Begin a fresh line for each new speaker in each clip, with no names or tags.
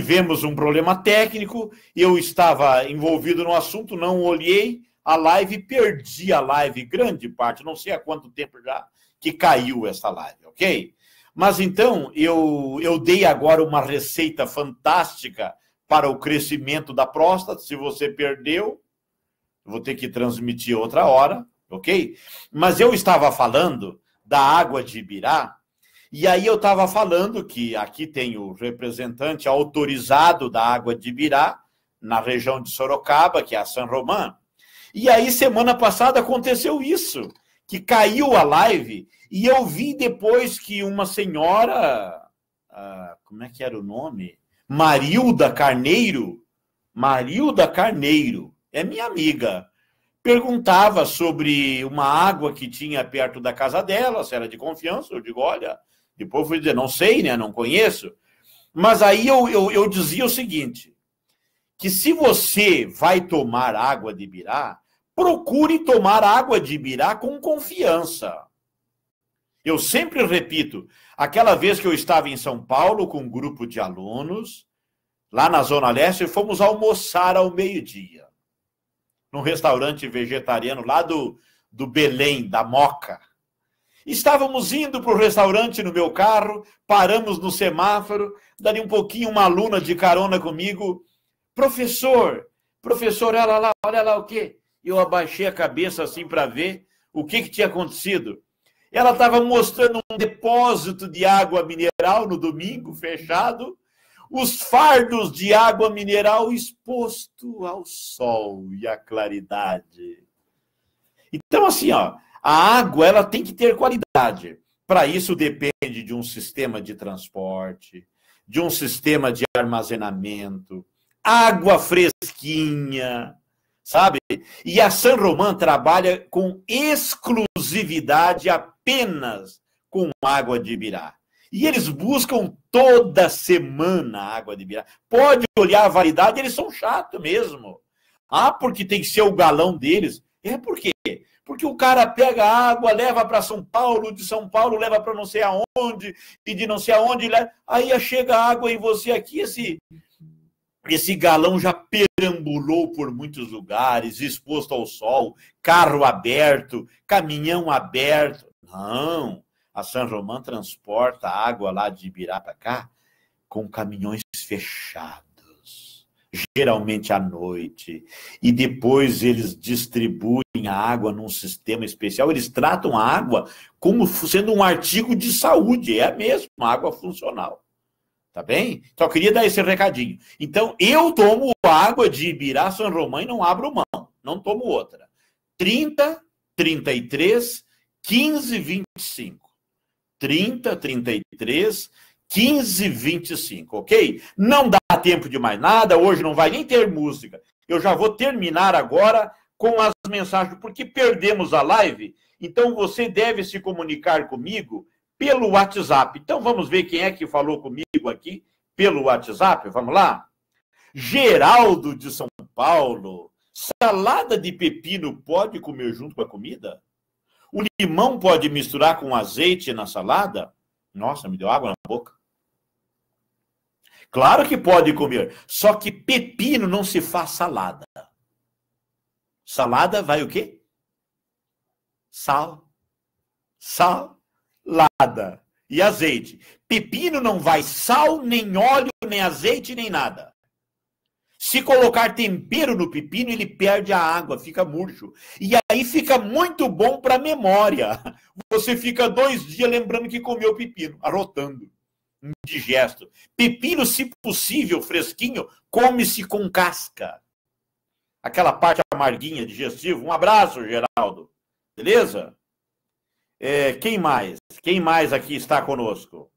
tivemos um problema técnico, eu estava envolvido no assunto, não olhei a live, perdi a live, grande parte, não sei há quanto tempo já que caiu essa live, ok? Mas então, eu, eu dei agora uma receita fantástica para o crescimento da próstata. Se você perdeu, vou ter que transmitir outra hora, ok? Mas eu estava falando da água de Ibirá, e aí eu estava falando que aqui tem o representante autorizado da água de Ibirá, na região de Sorocaba, que é a San Román. E aí, semana passada, aconteceu isso, que caiu a live, e eu vi depois que uma senhora, ah, como é que era o nome? Marilda Carneiro, Marilda Carneiro, é minha amiga, perguntava sobre uma água que tinha perto da casa dela, se era de confiança. Eu digo, olha, depois fui dizer, não sei, né? Não conheço. Mas aí eu, eu, eu dizia o seguinte: que se você vai tomar água de Ibirá, procure tomar água de Ibirá com confiança. Eu sempre repito, aquela vez que eu estava em São Paulo com um grupo de alunos, lá na Zona Leste, fomos almoçar ao meio-dia num restaurante vegetariano lá do, do Belém, da Moca. Estávamos indo para o restaurante no meu carro, paramos no semáforo, dali um pouquinho uma aluna de carona comigo, professor, professor, olha lá, olha lá o quê? Eu abaixei a cabeça assim para ver o que, que tinha acontecido. Ela estava mostrando um depósito de água mineral no domingo, fechado, os fardos de água mineral exposto ao sol e à claridade. Então, assim, ó, a água ela tem que ter qualidade. Para isso depende de um sistema de transporte, de um sistema de armazenamento, água fresquinha, sabe? E a San Román trabalha com exclusividade apenas com água de Ibirá. E eles buscam toda semana água de Ibirá. Pode olhar a validade, eles são chatos mesmo. Ah, porque tem que ser o galão deles. É por quê? Porque o cara pega água, leva para São Paulo, de São Paulo leva para não sei aonde, e de não sei aonde, aí chega água em você aqui, esse, esse galão já perambulou por muitos lugares, exposto ao sol, carro aberto, caminhão aberto. Não, a San Román transporta água lá de Ibirá para cá com caminhões fechados, geralmente à noite, e depois eles distribuem a água num sistema especial. Eles tratam a água como sendo um artigo de saúde, é mesmo, uma água funcional. Tá bem? Eu queria dar esse recadinho. Então eu tomo água de Ibirá São Romão e não abro mão, não tomo outra. 30, 33, 15, 25. 30, 33, 15, 25, ok? Não dá tempo de mais nada, hoje não vai nem ter música. Eu já vou terminar agora com as mensagens, porque perdemos a live, então você deve se comunicar comigo pelo WhatsApp. Então vamos ver quem é que falou comigo aqui pelo WhatsApp, vamos lá? Geraldo de São Paulo. Salada de pepino pode comer junto com a comida? O limão pode misturar com azeite na salada? Nossa, me deu água na boca. Claro que pode comer, só que pepino não se faz salada. Salada vai o quê? Sal. Salada. E azeite. Pepino não vai sal, nem óleo, nem azeite, nem nada. Se colocar tempero no pepino, ele perde a água, fica murcho. E aí fica muito bom para memória. Você fica dois dias lembrando que comeu pepino, arrotando. Indigesto. Pepino, se possível, fresquinho, come-se com casca. Aquela parte amarguinha, digestivo. Um abraço, Geraldo. Beleza? É, quem mais? Quem mais aqui está conosco?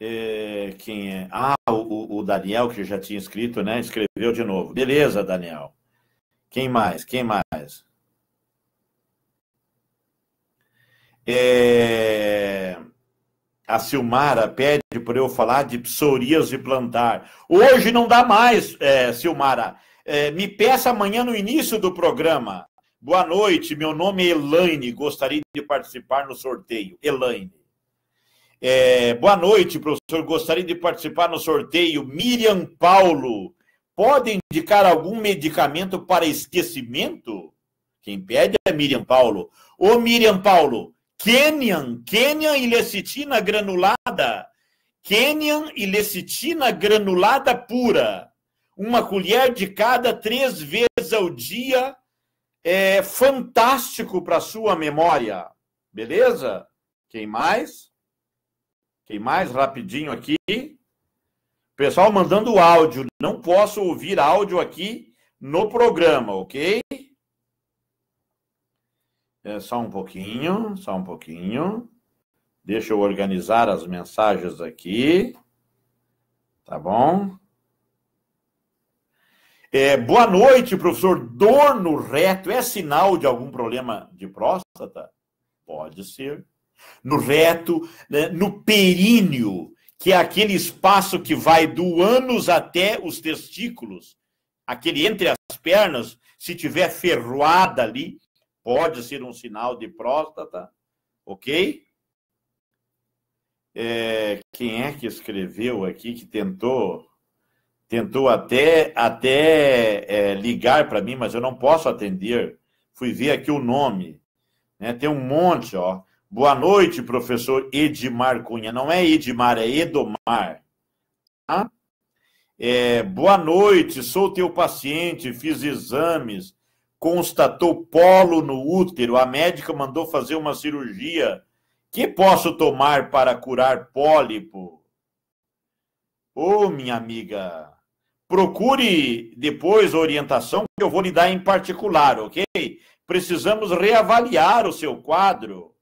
É, quem é? Ah, o, o, Daniel, que já tinha escrito, né? Escreveu de novo. Beleza, Daniel. Quem mais? Quem mais? É... A Silmara pede por eu falar de psoríase plantar. Hoje não dá mais, é, Silmara. É, me peça amanhã no início do programa. Boa noite, meu nome é Elaine, gostaria de participar no sorteio. Elaine. É, boa noite, professor. Gostaria de participar no sorteio. Miriam Paulo, pode indicar algum medicamento para esquecimento? Quem pede é Miriam Paulo. Ô, Miriam Paulo, Kenyan, Kenyan e lecitina granulada. Kenyan e lecitina granulada pura. Uma colher de cada três vezes ao dia. É fantástico para sua memória. Beleza? Quem mais? Quem mais? Rapidinho aqui. Pessoal mandando áudio. Não posso ouvir áudio aqui no programa, ok? É só um pouquinho, só um pouquinho. Deixa eu organizar as mensagens aqui. Tá bom? É, boa noite, professor. Dor no reto é sinal de algum problema de próstata? Pode ser. No reto, né, no períneo, que é aquele espaço que vai do ânus até os testículos, aquele entre as pernas, se tiver ferroada ali, pode ser um sinal de próstata, ok? É, quem é que escreveu aqui que tentou tentou até até é, ligar para mim, mas eu não posso atender. Fui ver aqui o nome, né? Tem um monte, ó. Boa noite, professor Edmar Cunha. Não é Edmar, é Edomar. Tá? É, boa noite, sou teu paciente, fiz exames, constatou polo no útero, a médica mandou fazer uma cirurgia. Que posso tomar para curar pólipo? Ô, oh, minha amiga, procure depois orientação que eu vou lhe dar em particular, ok? Precisamos reavaliar o seu quadro,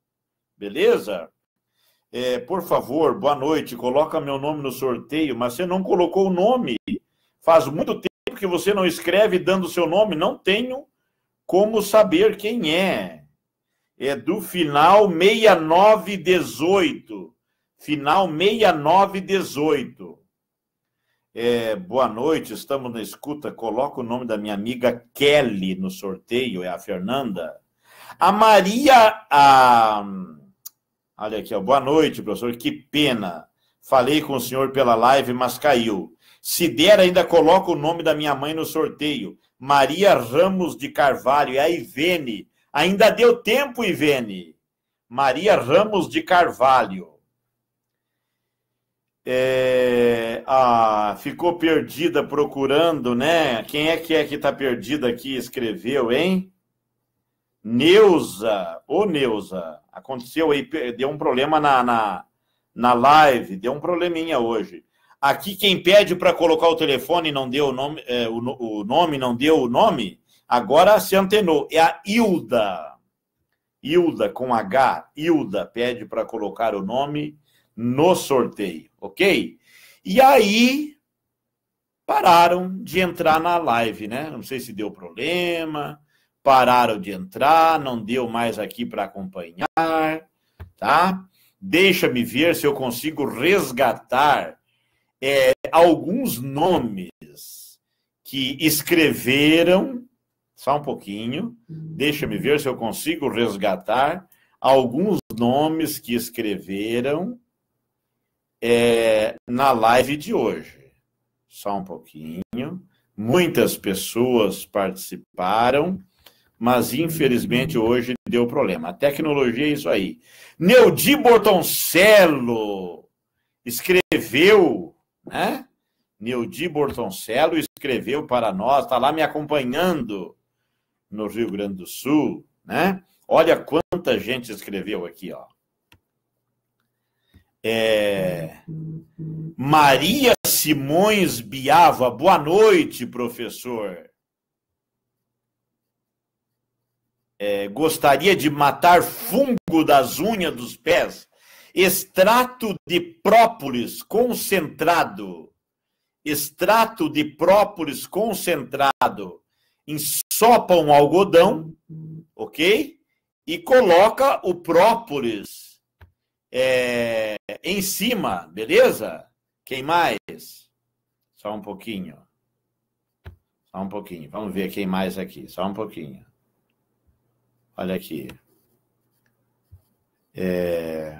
beleza? É, por favor, boa noite, coloca meu nome no sorteio, mas você não colocou o nome. Faz muito tempo que você não escreve dando seu nome, não tenho como saber quem é. É do final 6918. Final 6918. É, boa noite, estamos na escuta. Coloca o nome da minha amiga Kelly no sorteio, é a Fernanda. A Maria. A... Olha aqui, ó. boa noite, professor. Que pena. Falei com o senhor pela live, mas caiu. Se der, ainda coloca o nome da minha mãe no sorteio. Maria Ramos de Carvalho, é a Ivene. Ainda deu tempo, Ivene. Maria Ramos de Carvalho. É, ah, ficou perdida procurando, né? Quem é que é que está perdida aqui? Escreveu, hein? Neuza, ô Neuza, aconteceu aí, deu um problema na, na, na live, deu um probleminha hoje. Aqui quem pede para colocar o telefone não deu o nome, é, o, o, nome não deu o nome, agora se antenou. É a Hilda. Hilda com H, Hilda pede para colocar o nome no sorteio, ok? E aí pararam de entrar na live, né? Não sei se deu problema, pararam de entrar, não deu mais aqui para acompanhar, tá? Deixa-me ver se eu consigo resgatar é, alguns nomes que escreveram, só um pouquinho, deixa-me ver se eu consigo resgatar alguns nomes que escreveram é, na live de hoje. Só um pouquinho. Muitas pessoas participaram, mas infelizmente hoje deu problema. A tecnologia é isso aí. Neudi Bortoncello escreveu né? Neudi Bortoncello escreveu para nós, está lá me acompanhando no Rio Grande do Sul, né? Olha quanta gente escreveu aqui, ó. É... Maria Simões Biava, boa noite, professor. É, gostaria de matar fungo das unhas dos pés extrato de própolis concentrado, extrato de própolis concentrado, ensopa um algodão, ok? E coloca o própolis é, em cima, beleza? Quem mais? Só um pouquinho. Só um pouquinho. Vamos ver quem mais aqui. Só um pouquinho. Olha aqui. É...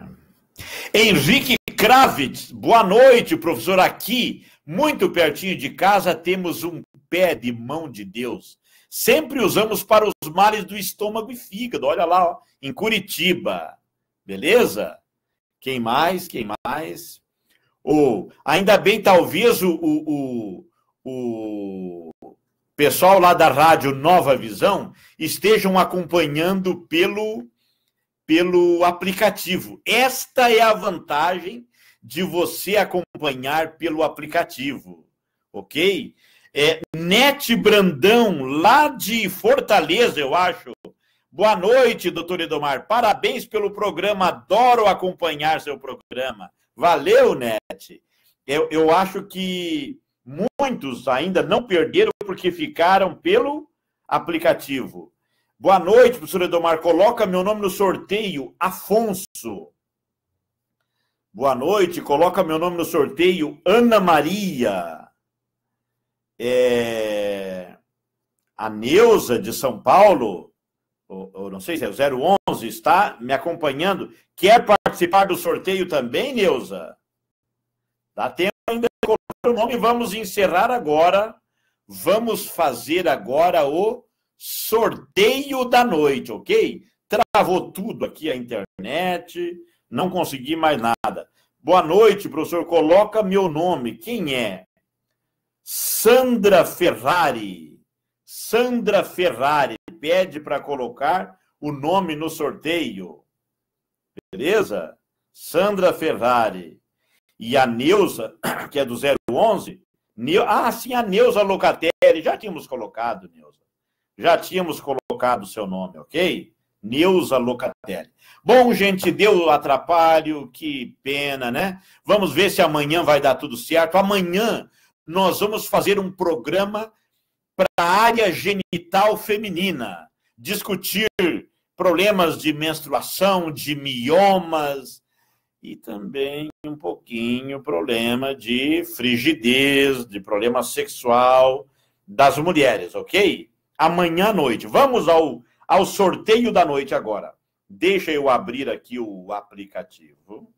Henrique Kravitz, boa noite, professor. Aqui, muito pertinho de casa, temos um pé de mão de Deus. Sempre usamos para os males do estômago e fígado. Olha lá, ó, em Curitiba. Beleza? Quem mais? Quem mais? Ou, ainda bem, talvez o, o, o, o pessoal lá da rádio Nova Visão estejam acompanhando pelo, pelo aplicativo. Esta é a vantagem de você acompanhar pelo aplicativo, ok? É, Nete Brandão, lá de Fortaleza, eu acho. Boa noite, doutor Edomar. Parabéns pelo programa. Adoro acompanhar seu programa. Valeu, Nete. Eu, eu acho que muitos ainda não perderam porque ficaram pelo aplicativo. Boa noite, professor Edomar. Coloca meu nome no sorteio, Afonso. Boa noite, coloca meu nome no sorteio, Ana Maria. É... A Neuza de São Paulo, ou, ou, não sei se é o 011, está me acompanhando. Quer participar do sorteio também, Neuza? Dá tempo ainda de colocar o nome. Vamos encerrar agora. Vamos fazer agora o sorteio da noite, ok? Travou tudo aqui a internet não consegui mais nada. Boa noite, professor. Coloca meu nome. Quem é? Sandra Ferrari. Sandra Ferrari pede para colocar o nome no sorteio. Beleza? Sandra Ferrari. E a Neuza, que é do 011. Neu... Ah, sim, a Neuza Locatelli. Já tínhamos colocado, Neuza. Já tínhamos colocado o seu nome, ok? Neuza Locatelli. Bom, gente, deu atrapalho, que pena, né? Vamos ver se amanhã vai dar tudo certo. Amanhã nós vamos fazer um programa para a área genital feminina, discutir problemas de menstruação, de miomas e também um pouquinho problema de frigidez, de problema sexual das mulheres, ok? Amanhã à noite. Vamos ao ao sorteio da noite agora. Deixa eu abrir aqui o aplicativo.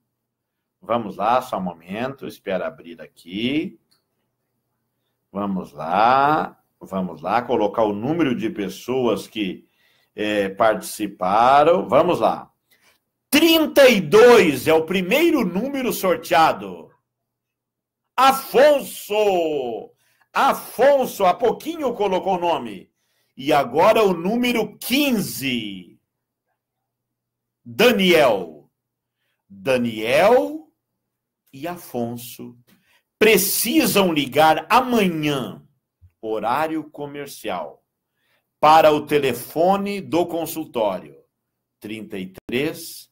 Vamos lá, só um momento, espera abrir aqui. Vamos lá, vamos lá, colocar o número de pessoas que é, participaram. Vamos lá. 32 é o primeiro número sorteado. Afonso! Afonso, há pouquinho colocou o nome. E agora o número 15. Daniel. Daniel e Afonso precisam ligar amanhã, horário comercial, para o telefone do consultório 33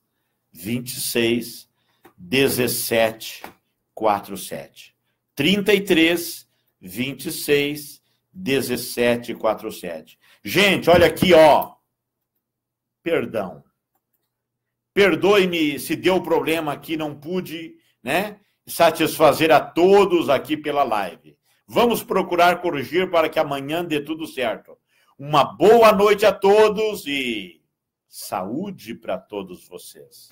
26 17 47. 33 26 1747. Gente, olha aqui, ó. Perdão. Perdoe-me se deu problema aqui, não pude, né, satisfazer a todos aqui pela live. Vamos procurar corrigir para que amanhã dê tudo certo. Uma boa noite a todos e saúde para todos vocês.